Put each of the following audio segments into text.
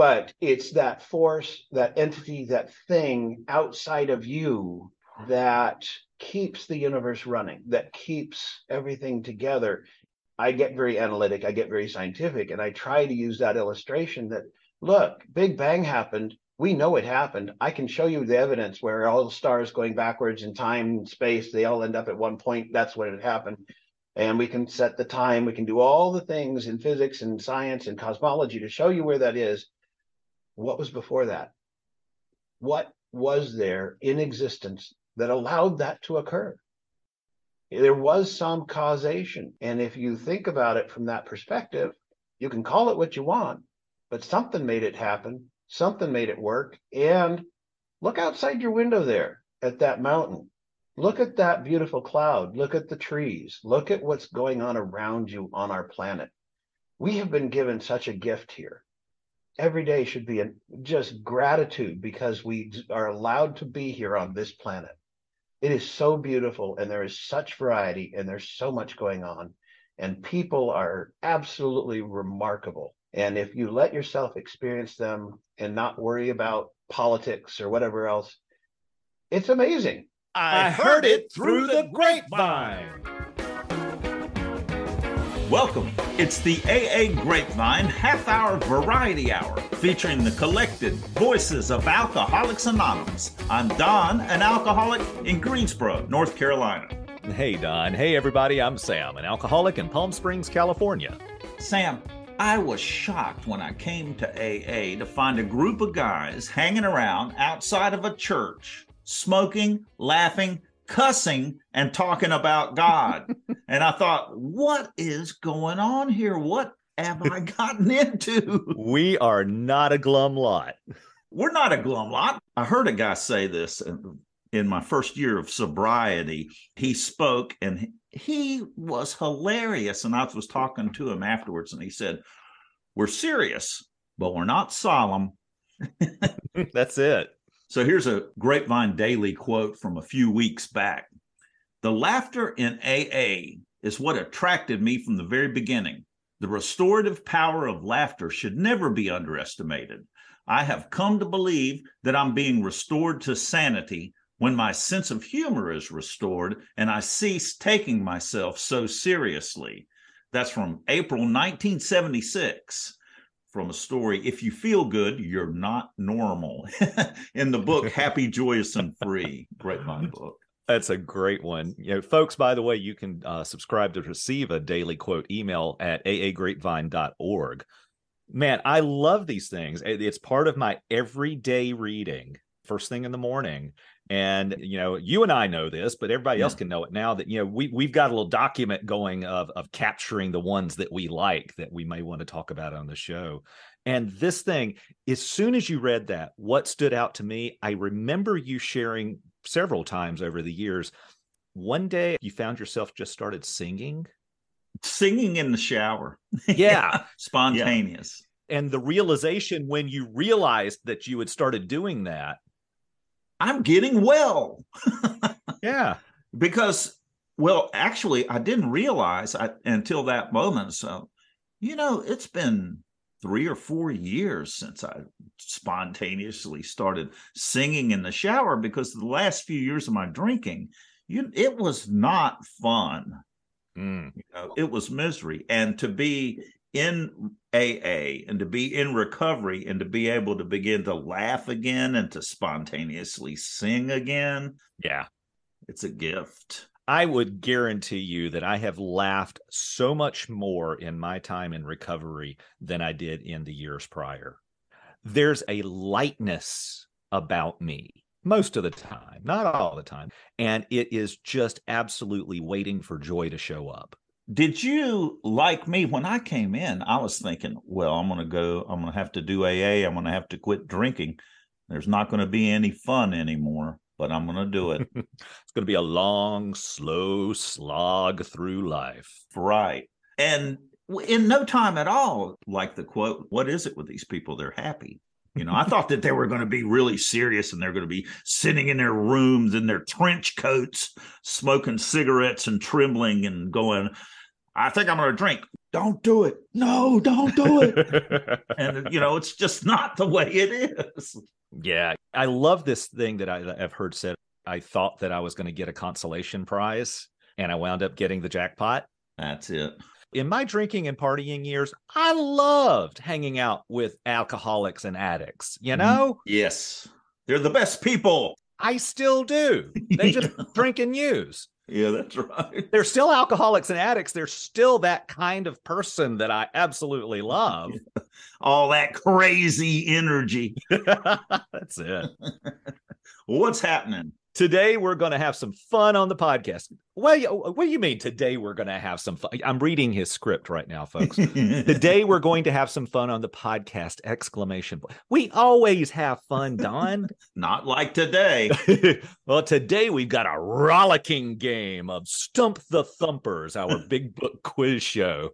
but it's that force, that entity, that thing outside of you that keeps the universe running, that keeps everything together. I get very analytic, I get very scientific, and I try to use that illustration that look, Big Bang happened. We know it happened. I can show you the evidence where all the stars going backwards in time and space, they all end up at one point. That's when it happened. And we can set the time. We can do all the things in physics and science and cosmology to show you where that is. What was before that? What was there in existence that allowed that to occur? There was some causation. And if you think about it from that perspective, you can call it what you want, but something made it happen. Something made it work. And look outside your window there at that mountain. Look at that beautiful cloud. Look at the trees. Look at what's going on around you on our planet. We have been given such a gift here. Every day should be an, just gratitude because we are allowed to be here on this planet. It is so beautiful and there is such variety and there's so much going on. And people are absolutely remarkable. And if you let yourself experience them and not worry about politics or whatever else, it's amazing. I heard it through the grapevine. Welcome. It's the AA Grapevine half hour variety hour featuring the collected voices of Alcoholics Anonymous. I'm Don, an alcoholic in Greensboro, North Carolina. Hey, Don. Hey, everybody. I'm Sam, an alcoholic in Palm Springs, California. Sam, I was shocked when I came to AA to find a group of guys hanging around outside of a church, smoking, laughing, cussing, and talking about God. and I thought, what is going on here? What have I gotten into? We are not a glum lot. We're not a glum lot. I heard a guy say this in my first year of sobriety. He spoke and he was hilarious. And I was talking to him afterwards, and he said, We're serious, but we're not solemn. That's it. So here's a Grapevine Daily quote from a few weeks back The laughter in AA is what attracted me from the very beginning. The restorative power of laughter should never be underestimated. I have come to believe that I'm being restored to sanity when my sense of humor is restored and I cease taking myself so seriously. That's from April 1976 from a story If You Feel Good, You're Not Normal in the book Happy, Joyous, and Free. Grapevine book. That's a great one. You know, folks, by the way, you can uh, subscribe to receive a daily quote email at aagrapevine.org. Man, I love these things. It's part of my everyday reading first thing in the morning. And you know, you and I know this, but everybody yeah. else can know it now that you know we we've got a little document going of of capturing the ones that we like that we may want to talk about on the show. And this thing, as soon as you read that, what stood out to me, I remember you sharing several times over the years. One day you found yourself just started singing. Singing in the shower. Yeah. Spontaneous. Yeah. And the realization when you realized that you had started doing that I'm getting well. yeah. Because, well, actually, I didn't realize I, until that moment. So, you know, it's been three or four years since I spontaneously started singing in the shower because the last few years of my drinking, you, it was not fun. Mm. You know, it was misery. And to be in AA and to be in recovery and to be able to begin to laugh again and to spontaneously sing again. Yeah. It's a gift. I would guarantee you that I have laughed so much more in my time in recovery than I did in the years prior. There's a lightness about me most of the time, not all the time. And it is just absolutely waiting for joy to show up did you like me when I came in? I was thinking, well, I'm going to go, I'm going to have to do AA, I'm going to have to quit drinking. There's not going to be any fun anymore, but I'm going to do it. it's going to be a long, slow slog through life. Right. And in no time at all, like the quote, what is it with these people? They're happy. You know, I thought that they were going to be really serious and they're going to be sitting in their rooms in their trench coats, smoking cigarettes and trembling and going, I think I'm going to drink. Don't do it. No, don't do it. and, you know, it's just not the way it is. Yeah. I love this thing that I, have heard said. I thought that I was going to get a consolation prize and I wound up getting the jackpot. That's it. In my drinking and partying years, I loved hanging out with alcoholics and addicts, you mm-hmm. know? Yes. They're the best people. I still do. They just drink and use. Yeah, that's right. They're still alcoholics and addicts. They're still that kind of person that I absolutely love. All that crazy energy. that's it. What's happening? Today we're going to have some fun on the podcast. Well, oh, what do you mean today we're going to have some fun? I'm reading his script right now, folks. today we're going to have some fun on the podcast! Exclamation! We always have fun, Don. Not like today. well, today we've got a rollicking game of Stump the Thumpers, our big book quiz show.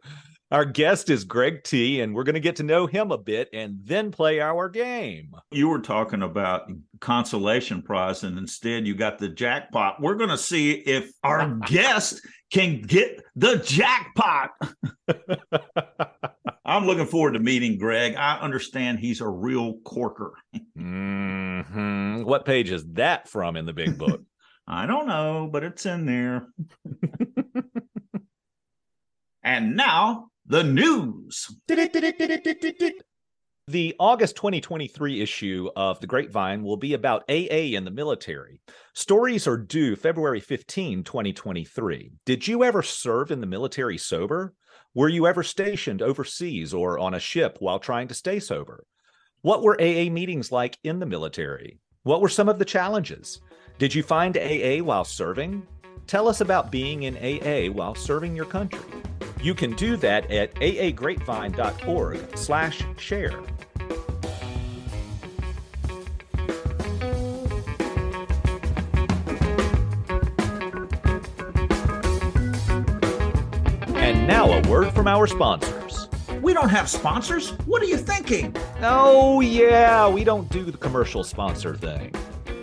Our guest is Greg T, and we're going to get to know him a bit and then play our game. You were talking about consolation prize, and instead you got the jackpot. We're going to see if our guest can get the jackpot. I'm looking forward to meeting Greg. I understand he's a real corker. mm-hmm. What page is that from in the big book? I don't know, but it's in there. and now the news. The August 2023 issue of The Grapevine will be about AA in the military. Stories are due February 15, 2023. Did you ever serve in the military sober? Were you ever stationed overseas or on a ship while trying to stay sober? What were AA meetings like in the military? What were some of the challenges? Did you find AA while serving? Tell us about being in AA while serving your country. You can do that at aagrapevine.org slash share. And now a word from our sponsors. We don't have sponsors. What are you thinking? Oh, yeah, we don't do the commercial sponsor thing.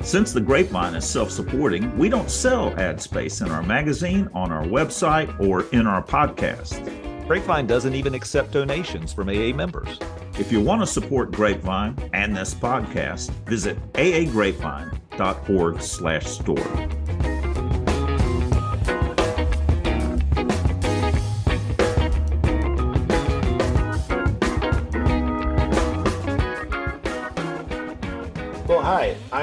Since the grapevine is self supporting, we don't sell ad space in our magazine, on our website, or in our podcast. Grapevine doesn't even accept donations from AA members. If you want to support Grapevine and this podcast, visit aagrapevine.org slash store.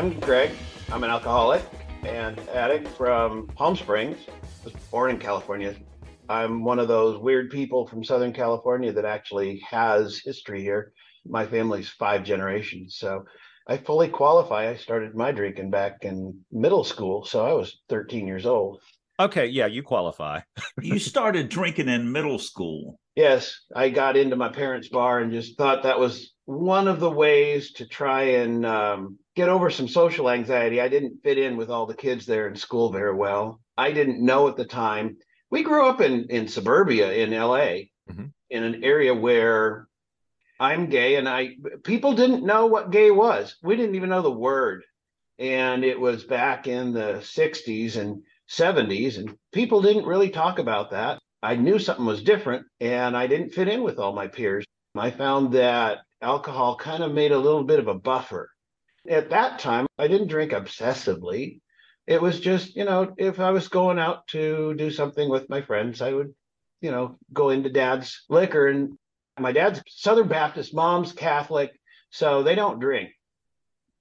I'm Greg. I'm an alcoholic and addict from Palm Springs. I was born in California. I'm one of those weird people from Southern California that actually has history here. My family's five generations. So I fully qualify. I started my drinking back in middle school. So I was 13 years old. Okay. Yeah, you qualify. you started drinking in middle school. Yes. I got into my parents' bar and just thought that was one of the ways to try and um, get over some social anxiety. I didn't fit in with all the kids there in school very well. I didn't know at the time. We grew up in in suburbia in LA, mm-hmm. in an area where I'm gay, and I people didn't know what gay was. We didn't even know the word, and it was back in the '60s and '70s, and people didn't really talk about that. I knew something was different, and I didn't fit in with all my peers. I found that alcohol kind of made a little bit of a buffer at that time, I didn't drink obsessively. It was just, you know, if I was going out to do something with my friends, I would, you know, go into dad's liquor. And my dad's Southern Baptist, mom's Catholic, so they don't drink.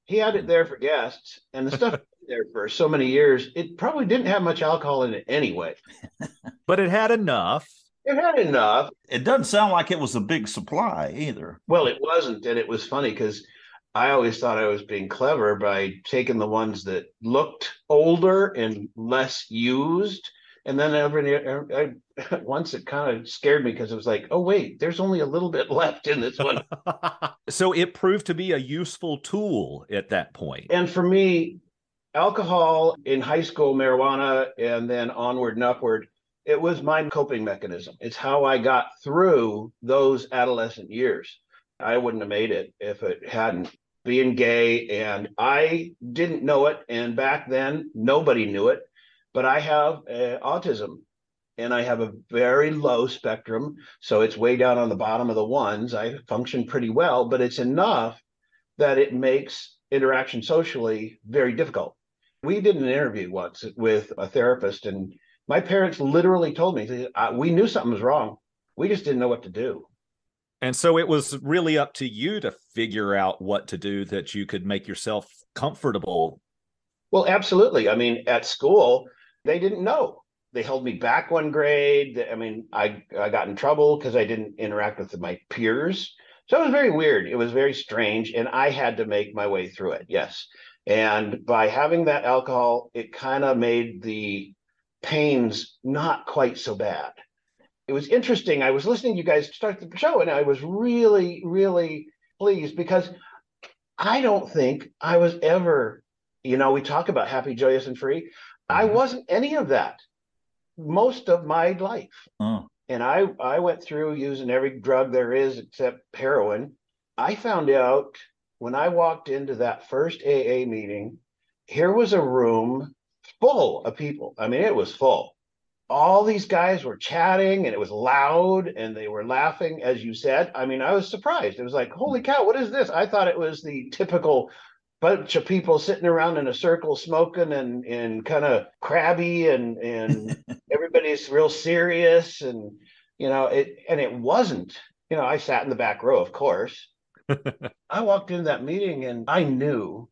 He had it there for guests, and the stuff there for so many years, it probably didn't have much alcohol in it anyway. but it had enough. It had enough. It doesn't sound like it was a big supply either. Well, it wasn't. And it was funny because I always thought I was being clever by taking the ones that looked older and less used. And then every er, I, once it kind of scared me because it was like, oh wait, there's only a little bit left in this one. so it proved to be a useful tool at that point. And for me, alcohol in high school, marijuana, and then onward and upward, it was my coping mechanism. It's how I got through those adolescent years. I wouldn't have made it if it hadn't being gay and I didn't know it and back then nobody knew it but I have uh, autism and I have a very low spectrum. So it's way down on the bottom of the ones. I function pretty well, but it's enough that it makes interaction socially very difficult. We did an interview once with a therapist, and my parents literally told me, We knew something was wrong. We just didn't know what to do. And so it was really up to you to figure out what to do that you could make yourself comfortable. Well, absolutely. I mean, at school, they didn't know. They held me back one grade. I mean, I, I got in trouble because I didn't interact with my peers. So it was very weird. It was very strange. And I had to make my way through it. Yes. And by having that alcohol, it kind of made the pains not quite so bad it was interesting. I was listening to you guys start the show, and I was really, really pleased because I don't think I was ever, you know, we talk about happy, joyous, and free. I mm-hmm. wasn't any of that most of my life. Oh. And I, I went through using every drug there is except heroin. I found out when I walked into that first AA meeting, here was a room full of people. I mean, it was full. All these guys were chatting and it was loud and they were laughing as you said. I mean i was surprised. It was like holy cow what is this? I thought it was the typical bunch of people sitting around in a circle smoking and and kind of crabby and and everybody's real serious and you know it and it wasn't you know i sat in the back row of course i walked into that meeting and i knew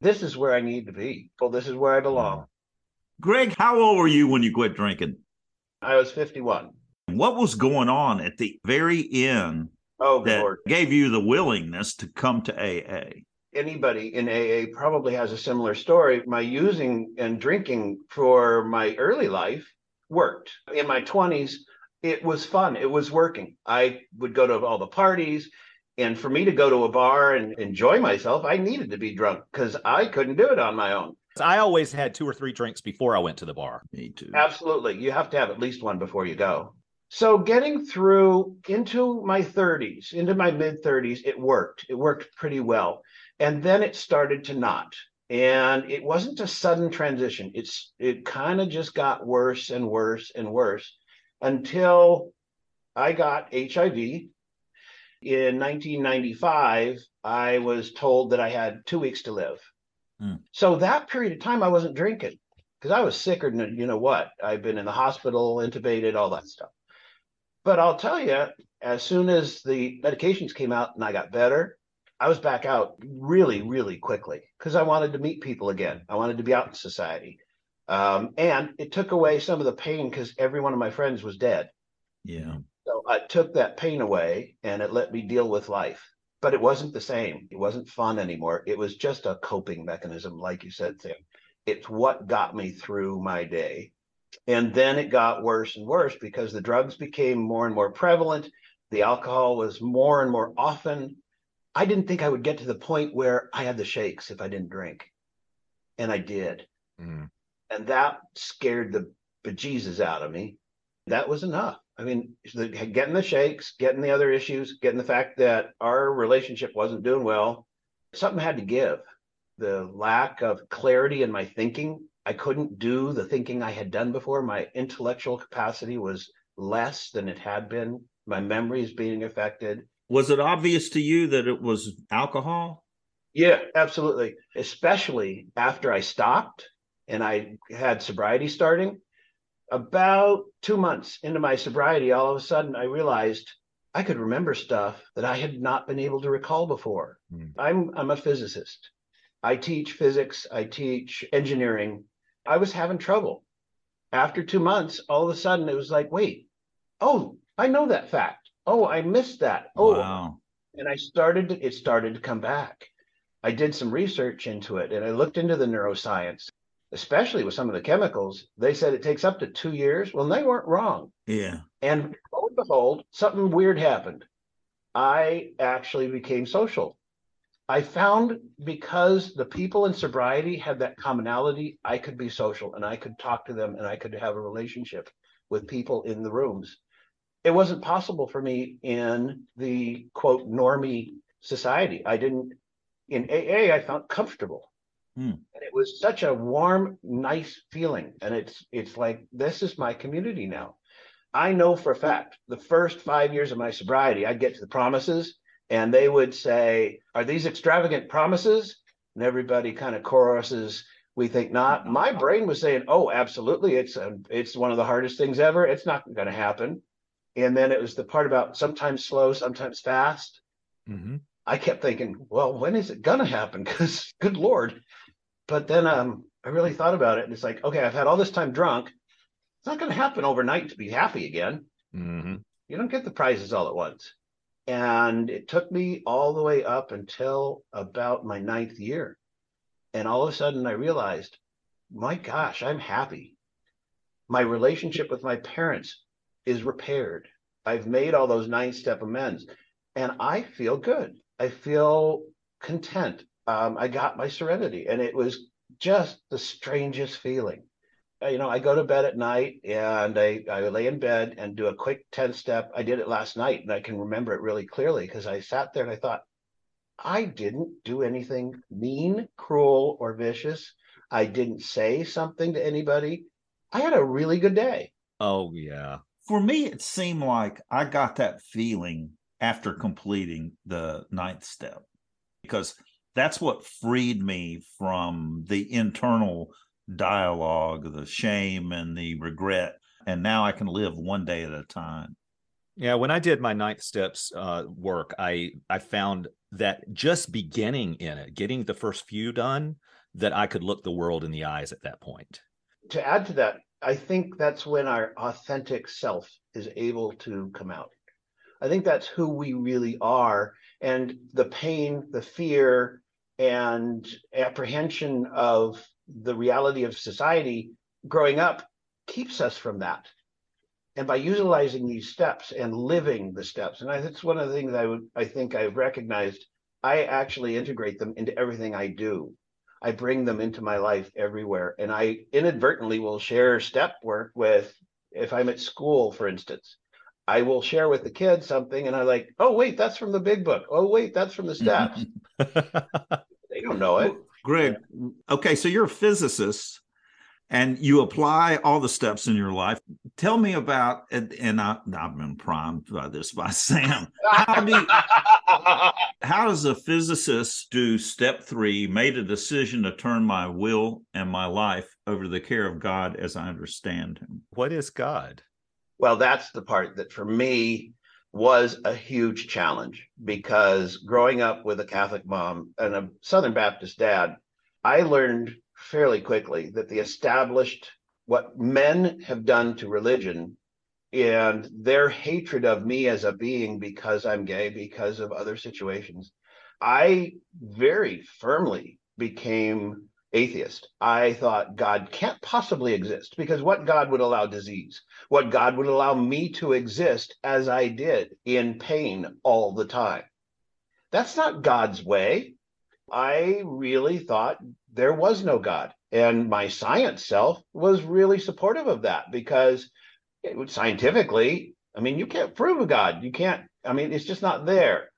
this is where i need to be well this is where i belong Greg, how old were you when you quit drinking? I was 51. What was going on at the very end oh, that Lord. gave you the willingness to come to AA? Anybody in AA probably has a similar story. My using and drinking for my early life worked. In my 20s, it was fun. It was working. I would go to all the parties. And for me to go to a bar and enjoy myself, I needed to be drunk because I couldn't do it on my own. I always had two or three drinks before I went to the bar. Me too. Absolutely. You have to have at least one before you go. So getting through into my 30s, into my mid 30s, it worked. It worked pretty well. And then it started to not. And it wasn't a sudden transition. It's it kind of just got worse and worse and worse until I got HIV. In 1995, I was told that I had two weeks to live. Mm. So that period of time, I wasn't drinking because I was sicker than you know what. I've been in the hospital, intubated, all that stuff. But I'll tell you, as soon as the medications came out and I got better, I was back out really, really quickly because I wanted to meet people again. I wanted to be out in society. Um, and it took away some of the pain because every one of my friends was dead. Yeah. So I took that pain away and it let me deal with life but it wasn't the same. It wasn't fun anymore. It was just a coping mechanism, like you said, Sam. It's what got me through my day. And then it got worse and worse because the drugs became more and more prevalent. The alcohol was more and more often. I didn't think I would get to the point where I had the shakes if I didn't drink. And I did. Mm. And that scared the bejesus out of me. That was enough. I mean, getting the shakes, getting the other issues, getting the fact that our relationship wasn't doing well, something had to give. The lack of clarity in my thinking, I couldn't do the thinking I had done before. My intellectual capacity was less than it had been. My memory is being affected. Was it obvious to you that it was alcohol? Yeah, absolutely. Especially after I stopped and I had sobriety starting about two months into my sobriety, all of a sudden I realized I could remember stuff that I had not been able to recall before. Mm. I'm I'm a physicist. I teach physics, I teach engineering. I was having trouble. After two months, all of a sudden it was like, wait, oh, I know that fact. Oh, I missed that. Oh, wow. and I started to, it started to come back. I did some research into it and I looked into the neuroscience especially with some of the chemicals, they said it takes up to two years. Well, they weren't wrong. Yeah. And lo and behold, something weird happened. I actually became social. I found because the people in sobriety had that commonality, I could be social and I could talk to them and I could have a relationship with people in the rooms. It wasn't possible for me in the quote normie society. I didn't in AA I felt comfortable. Hmm. And it was such a warm, nice feeling. And it's it's like this is my community now. I know for a fact the first five years of my sobriety, I'd get to the promises and they would say, Are these extravagant promises? And everybody kind of choruses, We think not. My brain was saying, Oh, absolutely. It's a, it's one of the hardest things ever. It's not going to happen. And then it was the part about sometimes slow, sometimes fast. Mm-hmm. I kept thinking, well, when is it going to happen? Because good Lord. But then um, I really thought about it. And it's like, okay, I've had all this time drunk. It's not going to happen overnight to be happy again. Mm-hmm. You don't get the prizes all at once. And it took me all the way up until about my ninth year. And all of a sudden I realized, my gosh, I'm happy. My relationship with my parents is repaired. I've made all those nine step amends and I feel good. I feel content. Um, I got my serenity and it was just the strangest feeling. Uh, you know, I go to bed at night and I, I lay in bed and do a quick 10 step. I did it last night and I can remember it really clearly because I sat there and I thought, I didn't do anything mean, cruel, or vicious. I didn't say something to anybody. I had a really good day. Oh, yeah. For me, it seemed like I got that feeling after completing the ninth step because that's what freed me from the internal dialogue, the shame and the regret. And now I can live one day at a time. Yeah, when I did my ninth steps uh, work, I I found that just beginning in it, getting the first few done, that I could look the world in the eyes at that point. To add to that, I think that's when our authentic self is able to come out. I think that's who we really are. And the pain, the fear, and apprehension of the reality of society growing up keeps us from that. And by utilizing these steps and living the steps, and that's one of the things I would I think I've recognized. I actually integrate them into everything I do. I bring them into my life everywhere. And I inadvertently will share step work with if I'm at school, for instance. I will share with the kids something, and I like, oh wait, that's from the big book. Oh wait, that's from the steps. they don't know it. Greg, okay, so you're a physicist and you apply all the steps in your life. Tell me about, and, and I, have been primed by this by Sam. How, do you, how does a physicist do step three, made a decision to turn my will and my life over to the care of God as I understand him? What is God? Well, that's the part that for me was a huge challenge because growing up with a Catholic mom and a Southern Baptist dad, I learned fairly quickly that the established, what men have done to religion and their hatred of me as a being because I'm gay, because of other situations, I very firmly became atheist. I thought God can't possibly exist because what God would allow disease? What God would allow me to exist as I did in pain all the time? That's not God's way. I really thought there was no God. And my science self was really supportive of that because it, scientifically, I mean, you can't prove a God. You can't, I mean, it's just not there.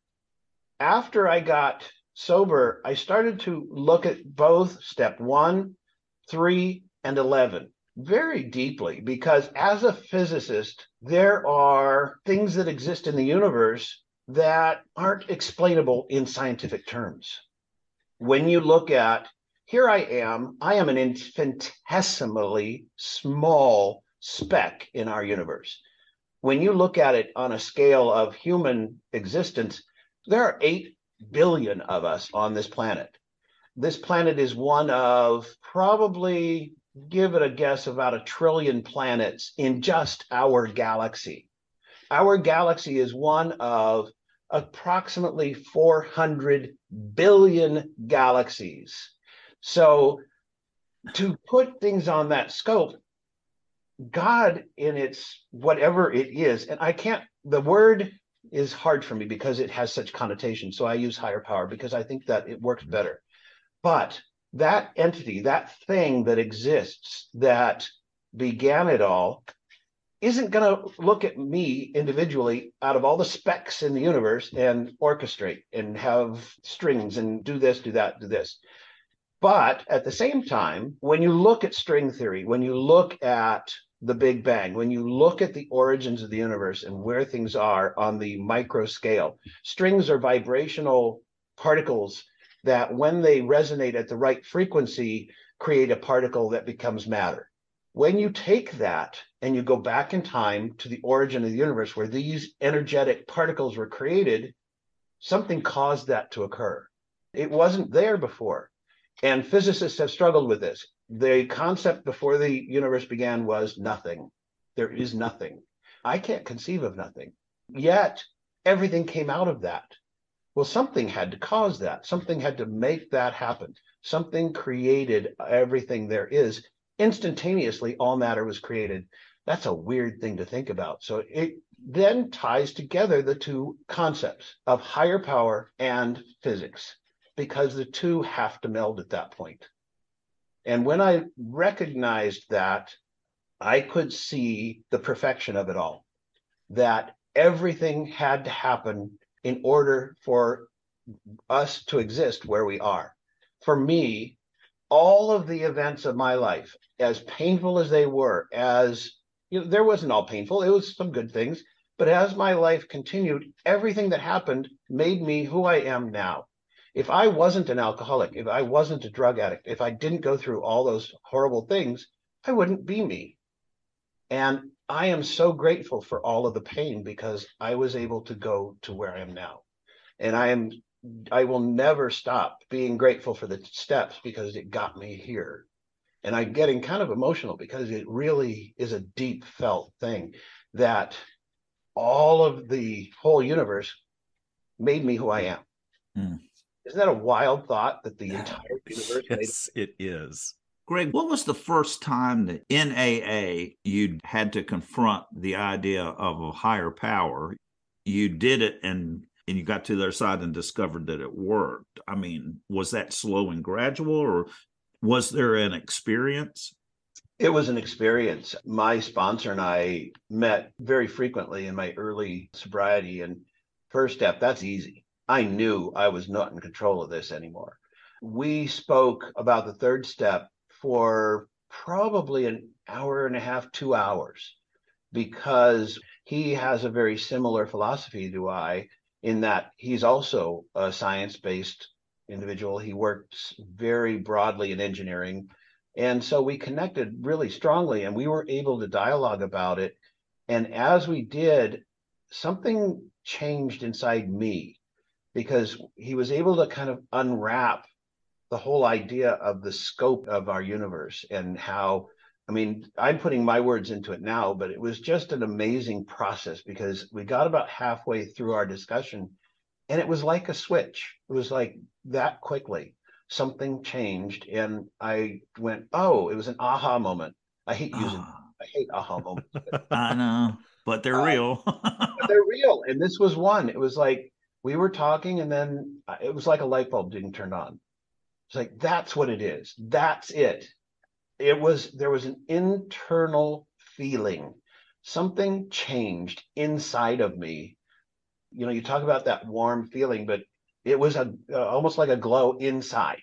After I got sober, I started to look at both step one, three, and 11 very deeply because as a physicist, there are things that exist in the universe that aren't explainable in scientific terms. When you look at here I am, I am an infinitesimally small speck in our universe. When you look at it on a scale of human existence, there are 8 billion of us on this planet. This planet is one of probably, give it a guess, about a trillion planets in just our galaxy. Our galaxy is one of approximately 400 billion galaxies. So, to put things on that scope, God, in its whatever it is, and I can't, the word is hard for me because it has such connotation. So I use higher power because I think that it works better. But that entity, that thing that exists that began it all, isn't going to look at me individually out of all the specks in the universe and orchestrate and have strings and do this, do that, do this. But at the same time, when you look at string theory, when you look at the Big Bang, when you look at the origins of the universe and where things are on the micro scale, strings are vibrational particles that, when they resonate at the right frequency, create a particle that becomes matter. When you take that and you go back in time to the origin of the universe where these energetic particles were created, something caused that to occur. It wasn't there before. And physicists have struggled with this the concept before the universe began was nothing. There is nothing. I can't conceive of nothing. Yet everything came out of that. Well, something had to cause that. Something had to make that happen. Something created everything there is. Instantaneously, all matter was created. That's a weird thing to think about. So it then ties together the two concepts of higher power and physics because the two have to meld at that point. And when I recognized that, I could see the perfection of it all, that everything had to happen in order for us to exist where we are. For me, all of the events of my life, as painful as they were, as you know, there wasn't all painful, it was some good things, but as my life continued, everything that happened made me who I am now if I wasn't an alcoholic, if I wasn't a drug addict, if I didn't go through all those horrible things, I wouldn't be me. And I am so grateful for all of the pain because I was able to go to where I am now. And I am I will never stop being grateful for the steps because it got me here. And I'm getting kind of emotional because it really is a deep felt thing that all of the whole universe made me who I am. Mm. Isn't that a wild thought that the entire universe yes, made? it is. Greg, what was the first time that in AA you had to confront the idea of a higher power? You did it and and you got to their side and discovered that it worked. I mean, was that slow and gradual or was there an experience? It was an experience. My sponsor and I met very frequently in my early sobriety and first step, that's easy. I knew I was not in control of this anymore. We spoke about the third step for probably an hour and a half, two hours, because he has a very similar philosophy to I, in that he's also a science based individual. He works very broadly in engineering. And so we connected really strongly and we were able to dialogue about it. And as we did, something changed inside me because he was able to kind of unwrap the whole idea of the scope of our universe and how I mean, I'm putting my words into it now, but it was just an amazing process because we got about halfway through our discussion and it was like a switch. It was like that quickly something changed and I went, "Oh, it was an aha moment." I hate using I hate aha moments. I know, but they're uh, real. but they're real and this was one. It was like we were talking and then it was like a light bulb didn't turn on. It's like, that's what it is. That's it. It was, there was an internal feeling. Something changed inside of me. You know, you talk about that warm feeling, but it was a uh, almost like a glow inside,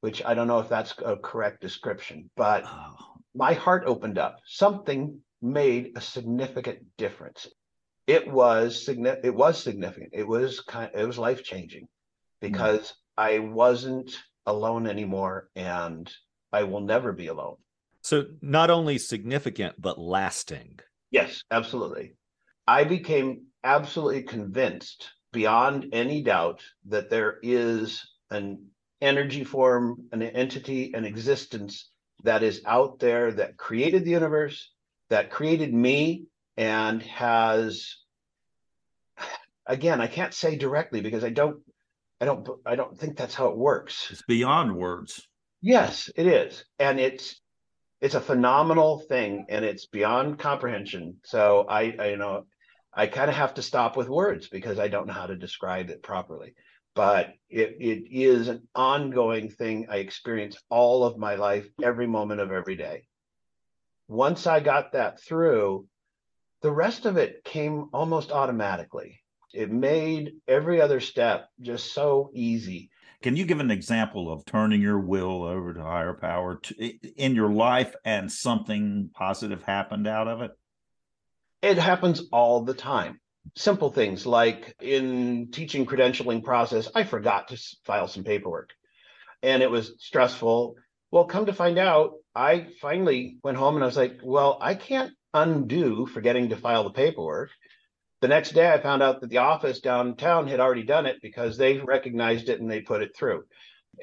which I don't know if that's a correct description, but oh. my heart opened up. Something made a significant difference it was significant. It was significant. It was kind. It was life changing because. I wasn't alone anymore, and I will never be alone. So not only significant but lasting. Yes, absolutely. I became absolutely convinced beyond any doubt that there is an energy form, an entity, an existence that is out there that created the universe, that created me, and has again i can't say directly because i don't i don't i don't think that's how it works. It's beyond words. Yes it is. And it's it's a phenomenal thing and it's beyond comprehension. So i, I you know i kind of have to stop with words because i don't know how to describe it properly. But it, it is an ongoing thing. I experience all of my life every moment of every day. Once i got that through the rest of it came almost automatically. It made every other step just so easy. Can you give an example of turning your will over to higher power to, in your life and something positive happened out of it? It happens all the time. Simple things like in teaching credentialing process, I forgot to file some paperwork and it was stressful. Well, come to find out, I finally went home and I was like, well, I can't undo forgetting to file the paperwork. The next day, I found out that the office downtown had already done it because they recognized it and they put it through.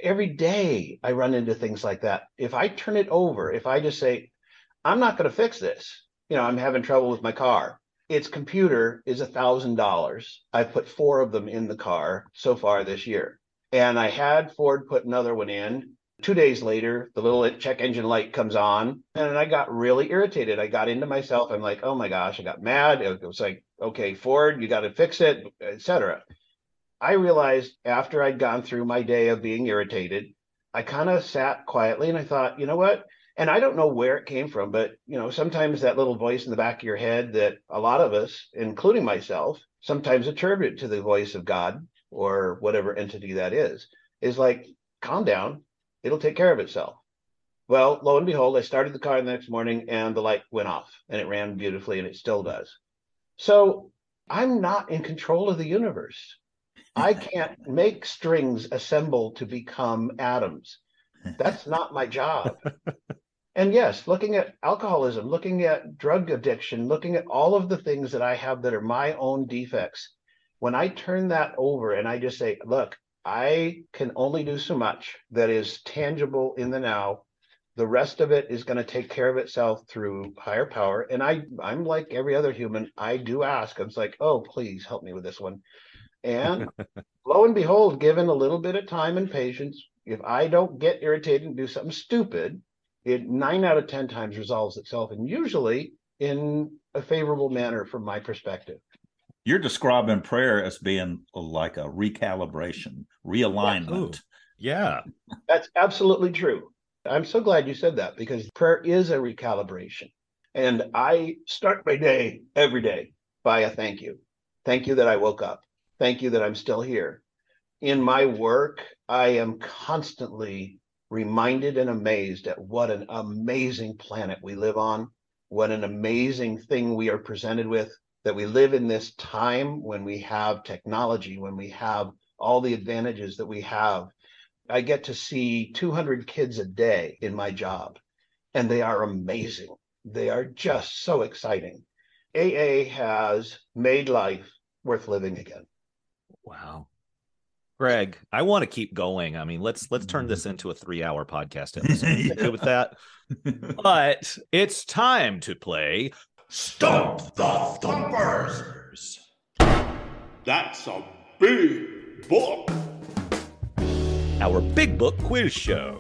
Every day, I run into things like that. If I turn it over, if I just say, I'm not going to fix this, you know, I'm having trouble with my car. Its computer is a thousand dollars. I've put four of them in the car so far this year. And I had Ford put another one in Two days later, the little check engine light comes on, and I got really irritated. I got into myself. I'm like, oh my gosh, I got mad. It was like, okay, Ford, you got to fix it, etc. I realized after I'd gone through my day of being irritated, I kind of sat quietly and I thought, you know what? And I don't know where it came from, but you know, sometimes that little voice in the back of your head that a lot of us, including myself, sometimes attribute to the voice of God or whatever entity that is, is like, calm down, it'll take care of itself. Well, lo and behold, I started the car the next morning and the light went off and it ran beautifully and it still does. So I'm not in control of the universe. I can't make strings assemble to become atoms. That's not my job. and yes, looking at alcoholism, looking at drug addiction, looking at all of the things that I have that are my own defects, when I turn that over and I just say, look, I can only do so much that is tangible in the now. The rest of it is going to take care of itself through higher power. And I, I'm like every other human. I do ask. I'm like, oh, please help me with this one. And lo and behold, given a little bit of time and patience, if I don't get irritated and do something stupid, it nine out of ten times resolves itself, and usually in a favorable manner from my perspective. You're describing prayer as being like a recalibration, realignment. Yeah. That's absolutely true. I'm so glad you said that because prayer is a recalibration. And I start my day every day by a thank you. Thank you that I woke up. Thank you that I'm still here. In my work, I am constantly reminded and amazed at what an amazing planet we live on, what an amazing thing we are presented with that we live in this time when we have technology, when we have all the advantages that we have. I get to see 200 kids a day in my job, and they are amazing. They are just so exciting. AA has made life worth living again. Wow. Greg, I want to keep going. I mean, let's let's turn this mm-hmm. into a three-hour podcast episode. yeah. Good with that. but it's time to play Stump the Thumpers. That's a big book. Our big book quiz show.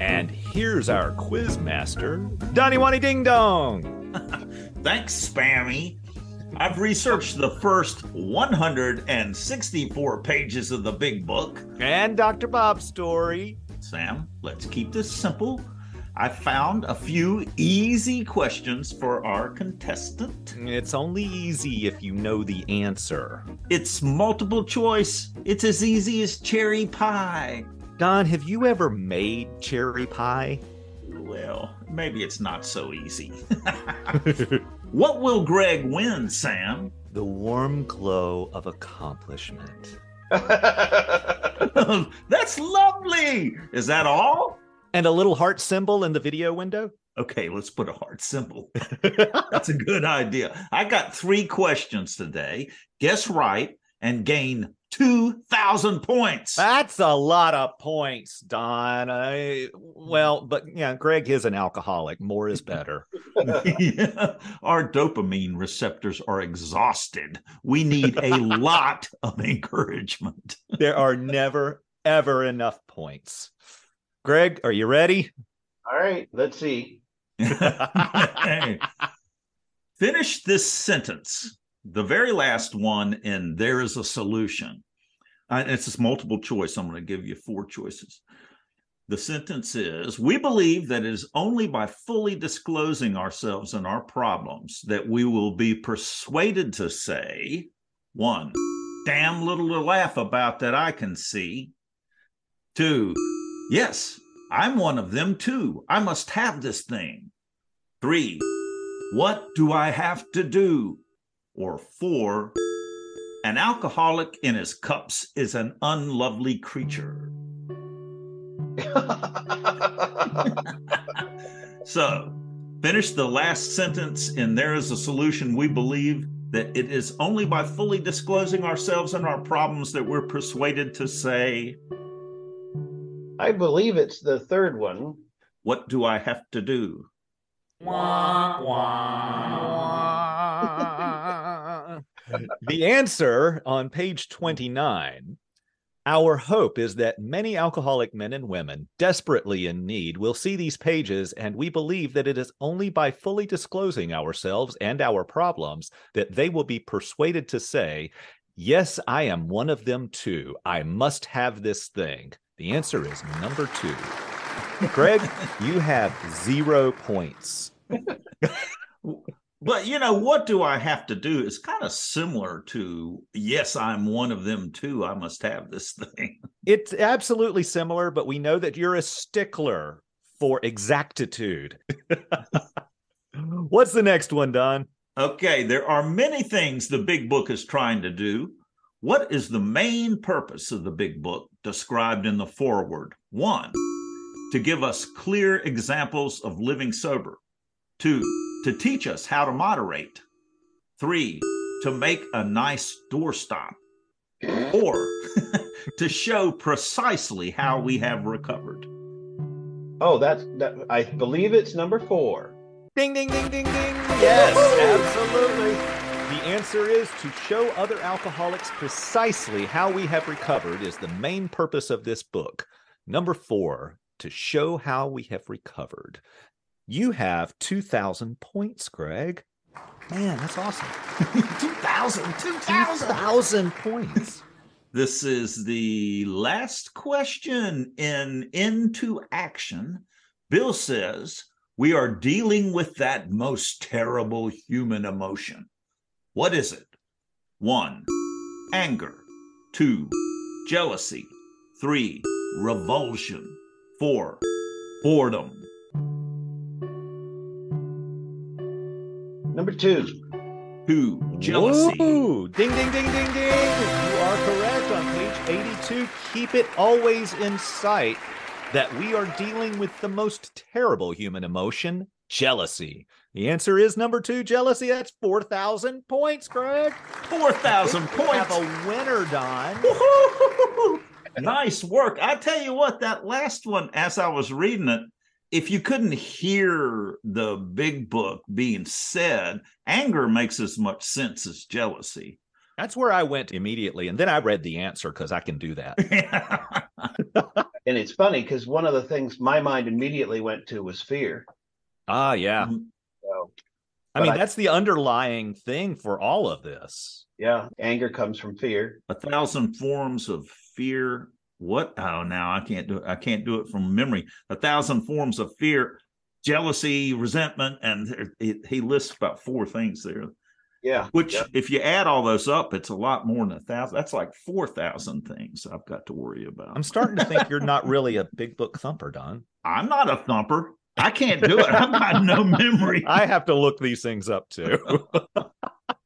And here's our quiz master, Donnie Wanny Ding Dong. Thanks, Spammy. I've researched the first 164 pages of the big book. And Dr. Bob's story. Sam, let's keep this simple I found a few easy questions for our contestant. It's only easy if you know the answer. It's multiple choice. It's as easy as cherry pie. Don, have you ever made cherry pie? Well, maybe it's not so easy. what will Greg win, Sam? The warm glow of accomplishment. That's lovely. Is that all? And a little heart symbol in the video window? Okay, let's put a heart symbol. That's a good idea. I got three questions today. Guess right and gain 2,000 points. That's a lot of points, Don. I, well, but yeah, Greg is an alcoholic. More is better. yeah. Our dopamine receptors are exhausted. We need a lot of encouragement. There are never, ever enough points. Greg, are you ready? All right, let's see. Finish this sentence, the very last one, and There is a Solution. Uh, it's this multiple choice. I'm going to give you four choices. The sentence is We believe that it is only by fully disclosing ourselves and our problems that we will be persuaded to say, one, damn little to laugh about that I can see. Two, yes, I'm one of them too. I must have this thing. Three, what do I have to do? Or four, an alcoholic in his cups is an unlovely creature. So, finish the last sentence in There is a Solution. We believe that it is only by fully disclosing ourselves and our problems that we're persuaded to say, I believe it's the third one. What do I have to do? the answer on page 29 our hope is that many alcoholic men and women desperately in need will see these pages, and we believe that it is only by fully disclosing ourselves and our problems that they will be persuaded to say, Yes, I am one of them too. I must have this thing. The answer is number two. Greg, you have zero points. But you know, what do I have to do? It's kind of similar to, yes, I'm one of them too. I must have this thing. It's absolutely similar, but we know that you're a stickler for exactitude. What's the next one, Don? Okay, there are many things the big book is trying to do. What is the main purpose of the big book described in the foreword? One, to give us clear examples of living sober. Two, to teach us how to moderate. Three, to make a nice doorstop. Four, to show precisely how we have recovered. Oh, that's that. I believe it's number four. Ding, ding, ding, ding, ding. Yes, absolutely. The answer is to show other alcoholics precisely how we have recovered is the main purpose of this book. Number four, to show how we have recovered. You have 2,000 points, Greg. Man, that's awesome. 2,000, 2,000. 2,000 points. This is the last question in Into Action. Bill says, We are dealing with that most terrible human emotion. What is it? One, anger. Two, jealousy. Three, revulsion. Four, boredom. Number two. Two, jealousy. Woo! Ding, ding, ding, ding, ding. You are correct on page 82. Keep it always in sight that we are dealing with the most terrible human emotion, jealousy. The answer is number two, jealousy. That's 4,000 points, Greg. 4,000 We points. Have a winner, Don. Woo-hoo! nice work. I tell you what, that last one, as I was reading it, if you couldn't hear the big book being said, anger makes as much sense as jealousy. That's where I went immediately. And then I read the answer because I can do that. And it's funny because one of the things my mind immediately went to was fear. Ah, yeah. So I mean, I- that's the underlying thing for all of this. yeah, anger comes from fear. a thousand forms of fear. What? Oh, now I can't do it. I can't do it from memory. A thousand forms of fear, jealousy, resentment, and there- he, lists about four things there. Yeah. Which, yeah. if you add all those up, it's a lot more than a thousand. That's like four thousand things I've got to worry about. I'm starting to think you're not really a big book thumper, Don. I'm not a thumper. I can't do it. I've got no memory. I have to look these things up too.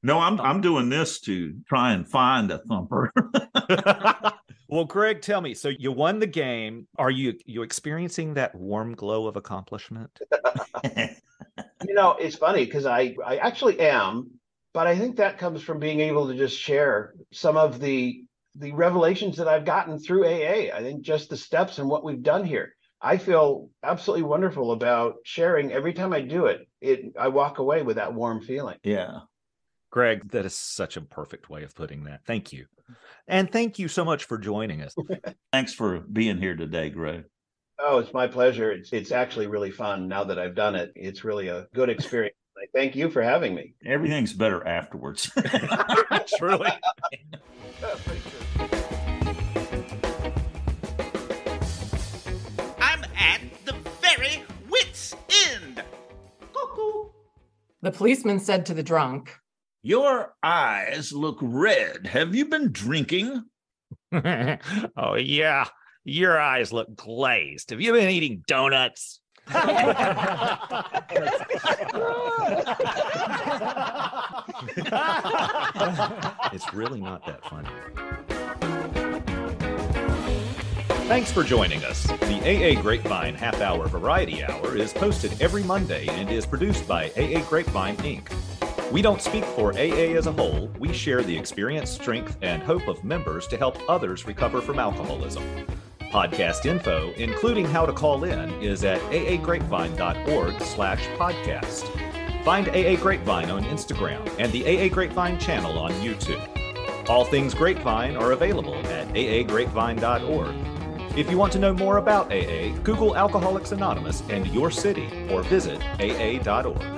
No, I'm I'm doing this to try and find a thumper. well, Greg, tell me. So you won the game. Are you you experiencing that warm glow of accomplishment? You know, it's funny because I I actually am, but I think that comes from being able to just share some of the the revelations that I've gotten through AA. I think just the steps and what we've done here. I feel absolutely wonderful about sharing. Every time I do it, it I walk away with that warm feeling. yeah. Greg, that is such a perfect way of putting that. Thank you. And thank you so much for joining us. Thanks for being here today, Greg. Oh, it's my pleasure. It's it's actually really fun now that I've done it. It's really a good experience. I thank you for having me. Everything's better afterwards. Truly. End. Cuckoo. The policeman said to the drunk, Your eyes look red. Have you been drinking? oh yeah. Your eyes look glazed. Have you been eating donuts? it's really not that funny. Thanks for joining us. The AA Grapevine Half Hour Variety Hour is posted every Monday and is produced by AA Grapevine Inc. We don't speak for AA as a whole, we share the experience, strength, and hope of members to help others recover from alcoholism. Podcast info, including how to call in, is at aagrapevine.org slash podcast. Find AA Grapevine on Instagram and the AA Grapevine channel on YouTube. All things Grapevine are available at aagrapevine.org. If you want to know more about AA, Google Alcoholics Anonymous and your city or visit aa.org.